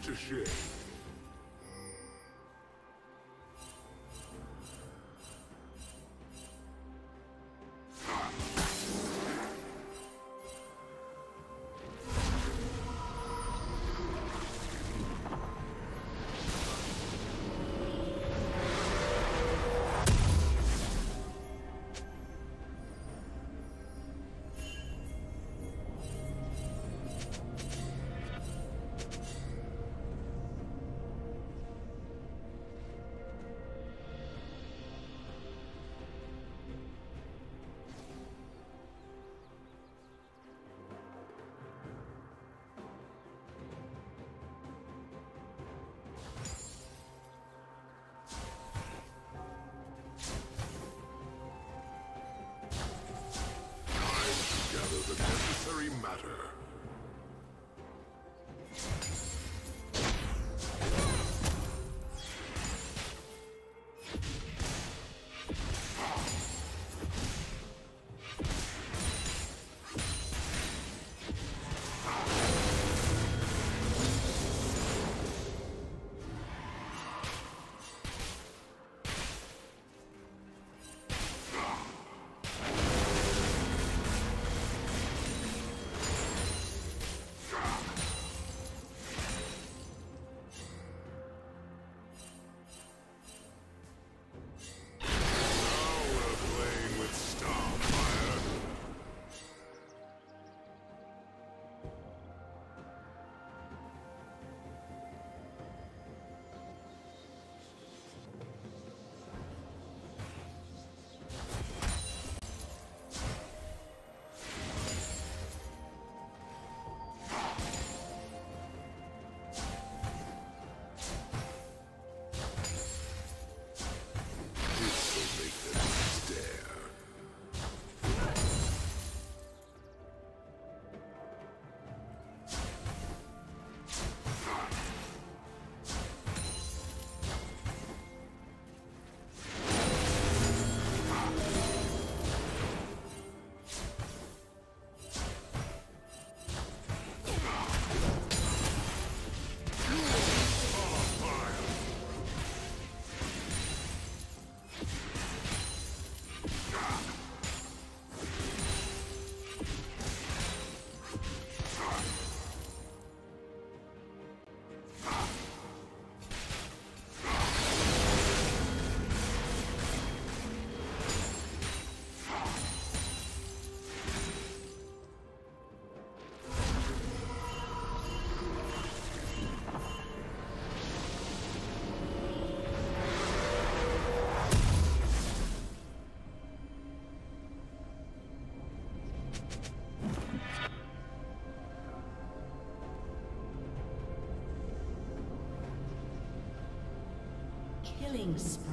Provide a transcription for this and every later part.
Such a shame. Killing spree.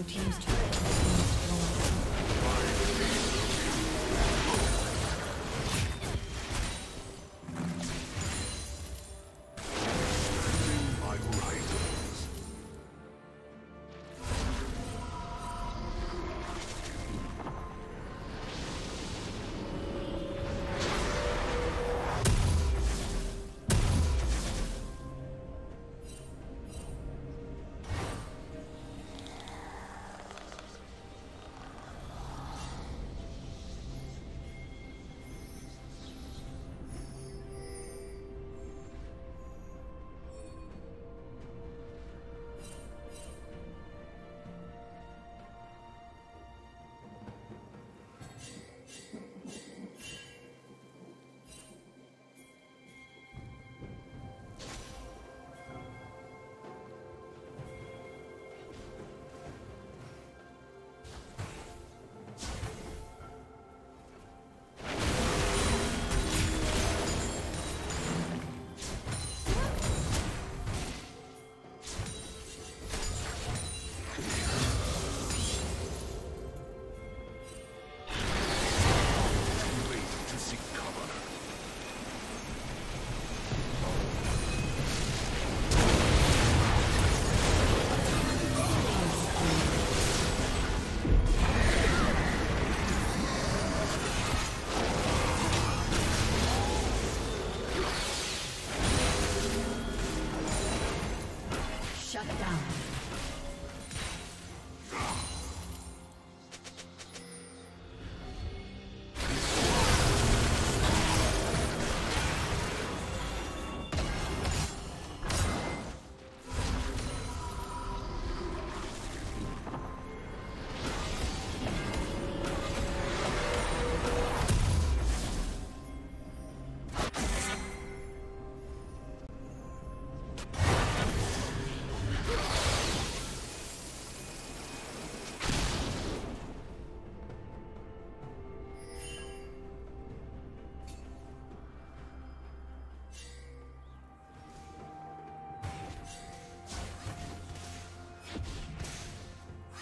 Blue team's turret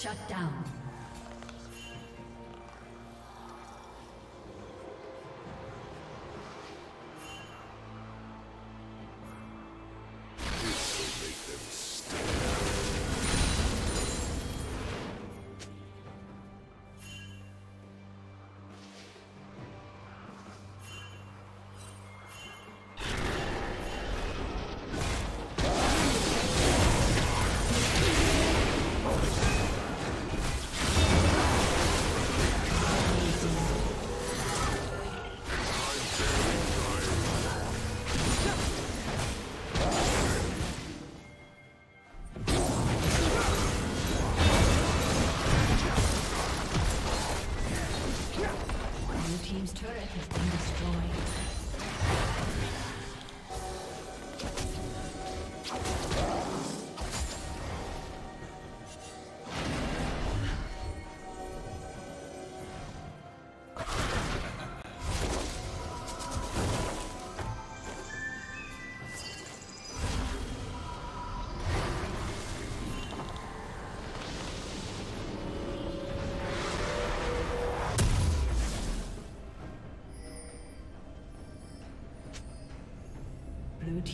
Shut down. been destroyed.